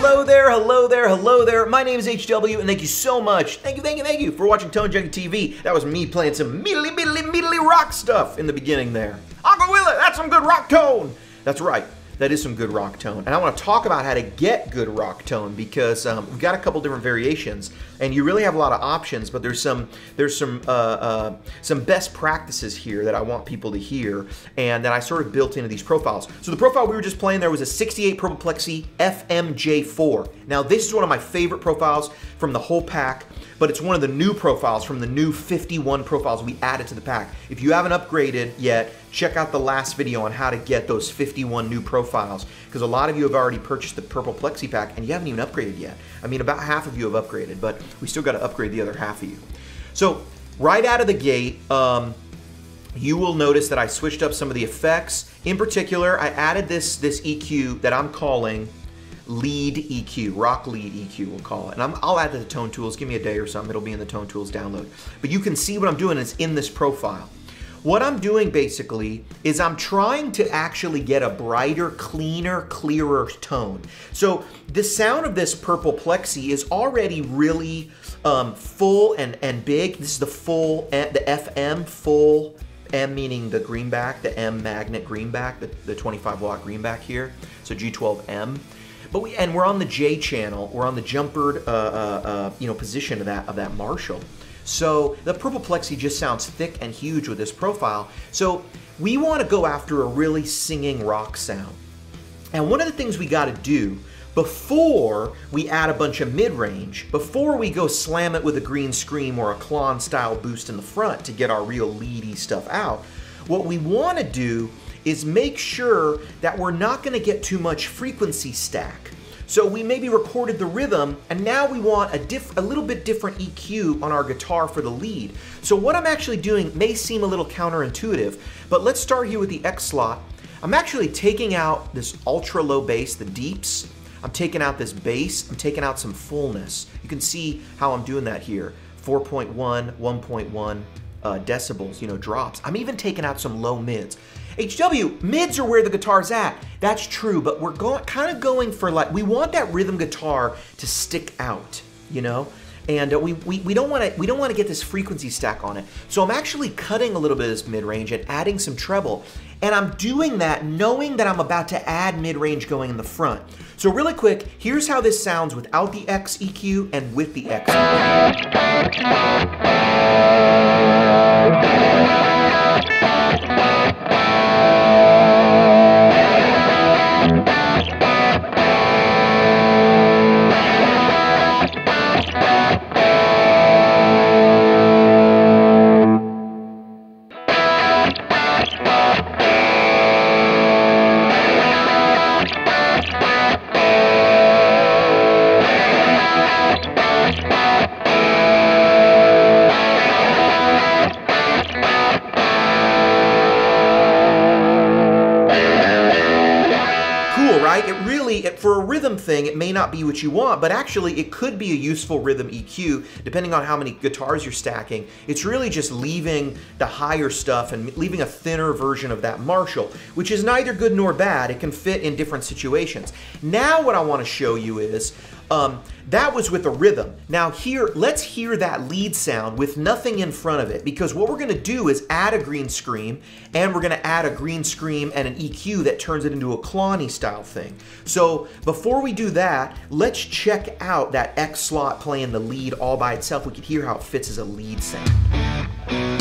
Hello there, hello there, hello there. My name is HW, and thank you so much. Thank you, thank you, thank you for watching Tone Junkie TV. That was me playing some meedly, meedly, meedly rock stuff in the beginning there. Uncle Willie, that's some good rock tone. That's right that is some good rock tone. And I want to talk about how to get good rock tone because um, we've got a couple different variations, and you really have a lot of options. But there's some there's some uh, uh, some best practices here that I want people to hear, and that I sort of built into these profiles. So the profile we were just playing there was a 68 Purple Plexi FMJ4. Now this is one of my favorite profiles from the whole pack but it's one of the new profiles from the new 51 profiles we added to the pack. If you haven't upgraded yet, check out the last video on how to get those 51 new profiles because a lot of you have already purchased the purple plexi pack and you haven't even upgraded yet. I mean, about half of you have upgraded, but we still got to upgrade the other half of you. So right out of the gate, um, you will notice that I switched up some of the effects. In particular, I added this, this EQ that I'm calling lead EQ, rock lead EQ, we'll call it. And i will add to the Tone Tools. Give me a day or something. It'll be in the Tone Tools download. But you can see what I'm doing is in this profile. What I'm doing basically is I'm trying to actually get a brighter, cleaner, clearer tone. So the sound of this purple plexi is already really um, full and, and big. This is the full, the FM, full M meaning the greenback, the M magnet greenback, the, the 25 watt greenback here. So G12M. But we and we're on the J channel. We're on the jumpered, uh, uh, uh, you know, position of that of that Marshall. So the purple plexi just sounds thick and huge with this profile. So we want to go after a really singing rock sound. And one of the things we got to do before we add a bunch of mid-range, before we go slam it with a green scream or a Klon style boost in the front to get our real leady stuff out, what we want to do is make sure that we're not going to get too much frequency stack. So we maybe recorded the rhythm and now we want a, diff a little bit different EQ on our guitar for the lead. So what I'm actually doing may seem a little counterintuitive, but let's start here with the X slot. I'm actually taking out this ultra low bass, the deeps. I'm taking out this bass, I'm taking out some fullness. You can see how I'm doing that here. 4.1, 1.1 uh, decibels, you know, drops. I'm even taking out some low mids. HW, mids are where the guitar's at. That's true, but we're kind of going for like, we want that rhythm guitar to stick out, you know? And uh, we, we, we don't want to we don't want to get this frequency stack on it. So I'm actually cutting a little bit of this mid-range and adding some treble. And I'm doing that knowing that I'm about to add mid-range going in the front. So really quick, here's how this sounds without the X EQ and with the X. for a rhythm thing, it may not be what you want, but actually it could be a useful rhythm EQ, depending on how many guitars you're stacking. It's really just leaving the higher stuff and leaving a thinner version of that Marshall, which is neither good nor bad. It can fit in different situations. Now what I want to show you is um, that was with a rhythm. Now here, let's hear that lead sound with nothing in front of it because what we're gonna do is add a green scream and we're gonna add a green scream and an EQ that turns it into a clonny style thing. So before we do that, let's check out that X slot playing the lead all by itself. We can hear how it fits as a lead sound.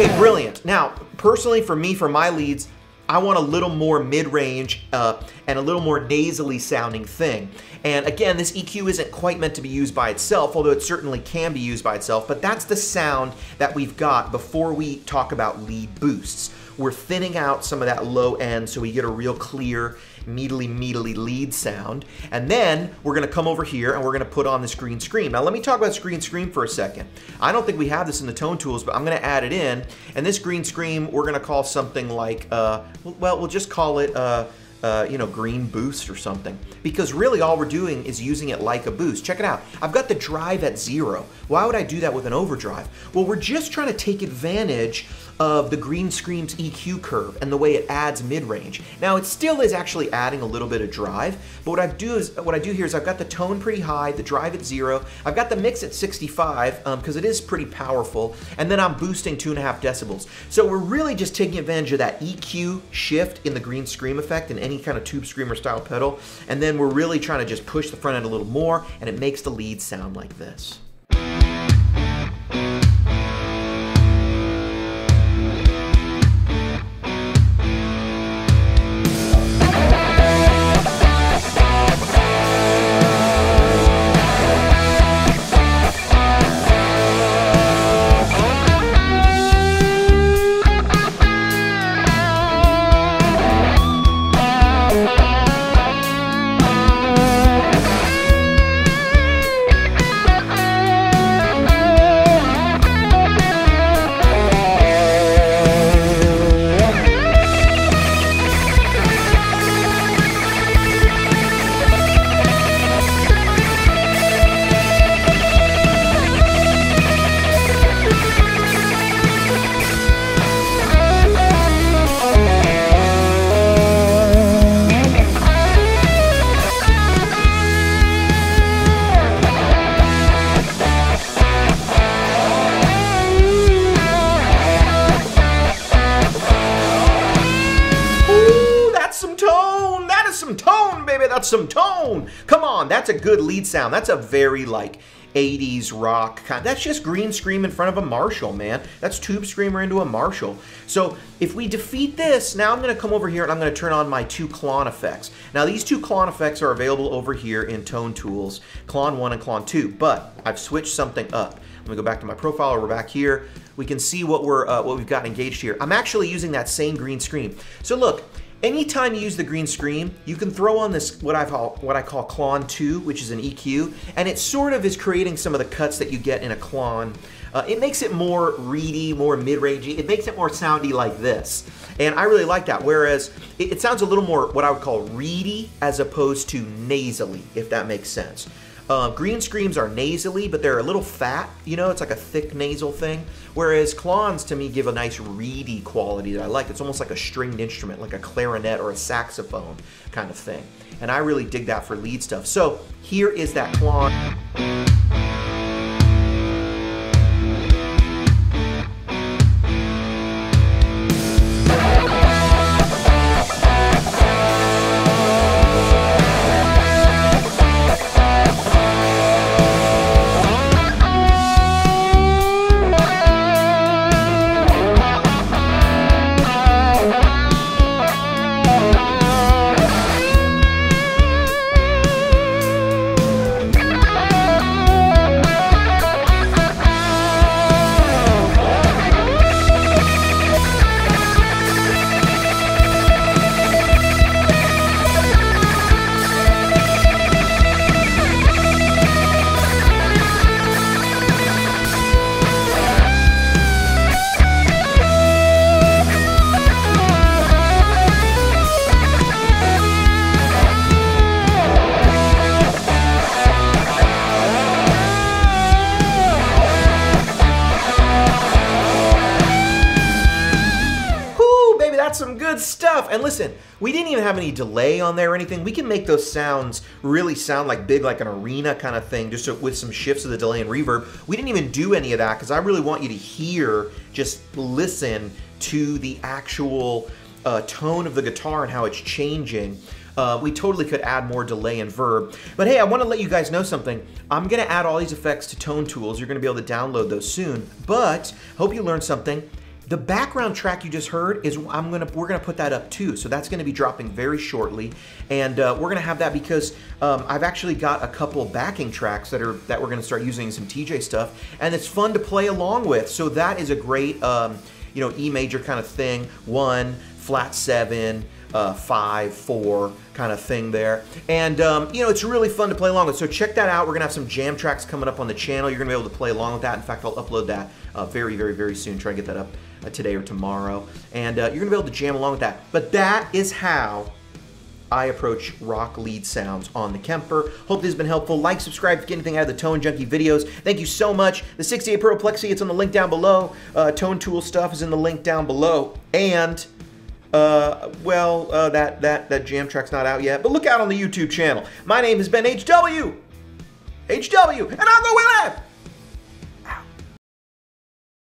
Okay, brilliant. Now, personally, for me, for my leads, I want a little more mid-range uh, and a little more nasally sounding thing. And again, this EQ isn't quite meant to be used by itself, although it certainly can be used by itself, but that's the sound that we've got before we talk about lead boosts. We're thinning out some of that low end so we get a real clear, meatily, meatily lead sound. And then we're gonna come over here and we're gonna put on this green scream. Now let me talk about green scream for a second. I don't think we have this in the tone tools, but I'm gonna add it in. And this green scream, we're gonna call something like, uh, well, we'll just call it, uh, uh, you know, green boost or something. Because really all we're doing is using it like a boost. Check it out. I've got the drive at zero. Why would I do that with an overdrive? Well, we're just trying to take advantage of the green scream's EQ curve and the way it adds mid-range. Now it still is actually adding a little bit of drive, but what I do is what I do here is I've got the tone pretty high, the drive at zero, I've got the mix at 65 because um, it is pretty powerful, and then I'm boosting two and a half decibels. So we're really just taking advantage of that EQ shift in the green scream effect any kind of tube screamer style pedal, and then we're really trying to just push the front end a little more, and it makes the lead sound like this. Some tone. Baby. That's some tone. Come on, that's a good lead sound. That's a very like 80s rock kind. That's just green scream in front of a Marshall, man. That's tube screamer into a Marshall. So if we defeat this, now I'm going to come over here and I'm going to turn on my two Klon effects. Now these two Klon effects are available over here in Tone Tools, Klon 1 and Klon 2, but I've switched something up. Let me go back to my profile. We're back here. We can see what we're uh, what we've got engaged here. I'm actually using that same green scream. So look, Anytime you use the green scream, you can throw on this what I call what I call Klon 2, which is an EQ, and it sort of is creating some of the cuts that you get in a Klon. Uh, it makes it more reedy, more mid-rangey. It makes it more soundy like this. And I really like that. Whereas it, it sounds a little more what I would call reedy as opposed to nasally, if that makes sense. Uh, green screams are nasally, but they're a little fat, you know, it's like a thick nasal thing. Whereas Klons to me give a nice reedy quality that I like. It's almost like a stringed instrument, like a clarinet or a saxophone kind of thing. And I really dig that for lead stuff. So here is that Klon. Good stuff. And listen, we didn't even have any delay on there or anything. We can make those sounds really sound like big, like an arena kind of thing, just with some shifts of the delay and reverb. We didn't even do any of that because I really want you to hear, just listen to the actual uh, tone of the guitar and how it's changing. Uh, we totally could add more delay and verb. But hey, I want to let you guys know something. I'm going to add all these effects to Tone Tools. You're going to be able to download those soon. But hope you learned something The background track you just heard is I'm gonna we're gonna put that up too. So that's gonna be dropping very shortly, and uh, we're gonna have that because um, I've actually got a couple backing tracks that are that we're gonna start using some TJ stuff, and it's fun to play along with. So that is a great um, you know E major kind of thing. One flat seven. Uh, five, four kind of thing there. And, um, you know, it's really fun to play along with. So check that out. We're going to have some jam tracks coming up on the channel. You're going to be able to play along with that. In fact, I'll upload that uh, very, very, very soon. Try and get that up today or tomorrow. And uh, you're to be able to jam along with that. But that is how I approach rock lead sounds on the Kemper. Hope this has been helpful. Like, subscribe if you get anything out of the Tone Junkie videos. Thank you so much. The 68 Pro Plexi, it's on the link down below. Uh, Tone Tool stuff is in the link down below. And, uh, well, uh, that, that, that jam track's not out yet, but look out on the YouTube channel. My name has been HW. HW, and I'll go with it.